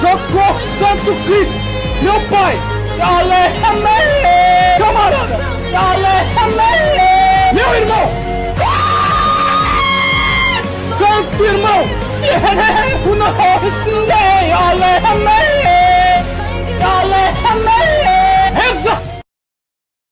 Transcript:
Socorro, Santo Cristo! Meu pai! Aleluia! Camarada! Aleluia! Meu irmão! Santo irmão! O nosso Deus!